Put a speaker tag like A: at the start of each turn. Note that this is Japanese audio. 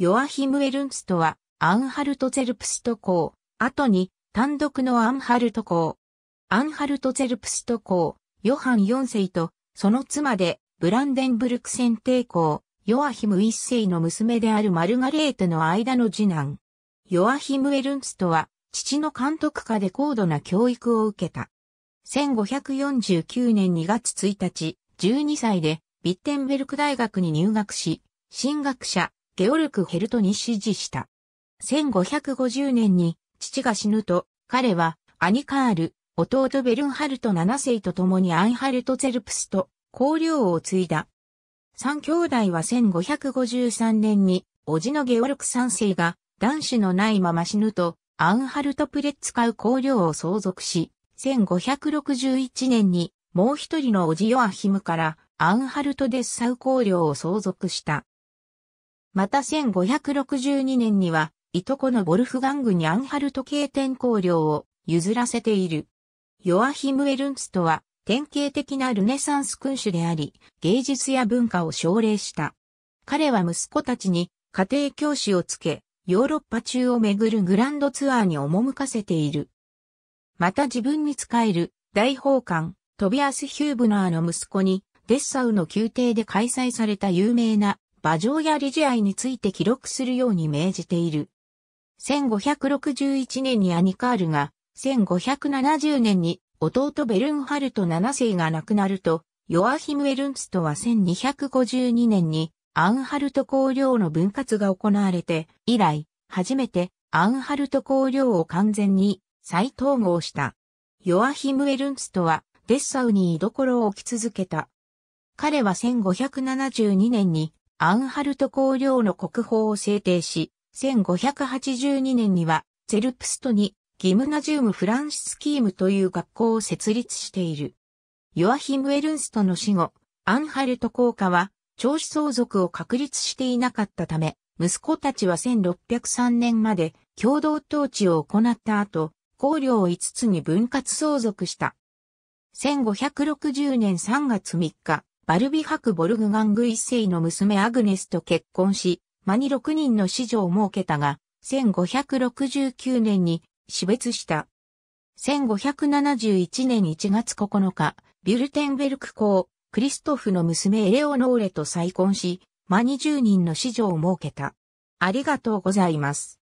A: ヨアヒム・エルンストは、アンハルト・ゼルプスト公、後に、単独のアンハルト公。アンハルト・ゼルプスト公、ヨハン4世と、その妻で、ブランデンブルク選帝公、ヨアヒム1世の娘であるマルガレーテの間の次男。ヨアヒム・エルンストは、父の監督下で高度な教育を受けた。1549年2月1日、12歳で、ビッテンベルク大学に入学し、神学者、ゲオルク・ヘルトに指示した。1550年に父が死ぬと、彼は兄カール、弟ベルンハルト7世と共にアンハルト・ゼルプスと公領を継いだ。三兄弟は1553年に、叔父のゲオルク3世が男子のないまま死ぬと、アンハルト・プレッツカウ公領を相続し、1561年にもう一人の叔父ヨアヒムからアンハルト・デッサウ公領を相続した。また1562年には、いとこのボルフガングにアンハルト系天公領を譲らせている。ヨアヒム・エルンストは典型的なルネサンス君主であり、芸術や文化を奨励した。彼は息子たちに家庭教師をつけ、ヨーロッパ中を巡るグランドツアーに赴かせている。また自分に仕える大法官トビアス・ヒューブナーの息子にデッサウの宮廷で開催された有名な馬上や理事愛について記録するように命じている。1561年にアニカールが、1570年に弟ベルンハルト7世が亡くなると、ヨアヒム・エルンストは1252年にアンハルト公領の分割が行われて、以来、初めてアンハルト公領を完全に再統合した。ヨアヒム・エルンストはデッサウに居所を置き続けた。彼は1572年にアンハルト公領の国宝を制定し、1582年にはゼルプストにギムナジウム・フランシスキームという学校を設立している。ヨアヒム・エルンストの死後、アンハルト公家は長子相続を確立していなかったため、息子たちは1603年まで共同統治を行った後、公領を5つに分割相続した。1560年3月3日、バルビハク・ボルグガング一世の娘アグネスと結婚し、間に6人の子女を設けたが、1569年に死別した。1571年1月9日、ビュルテンベルク公、クリストフの娘エレオノーレと再婚し、間に10人の子女を設けた。ありがとうございます。